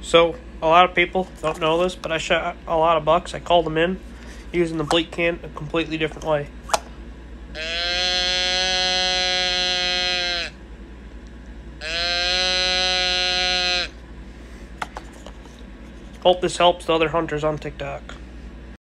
So, a lot of people don't know this, but I shot a lot of bucks. I called them in using the bleat can a completely different way. Hope this helps the other hunters on TikTok.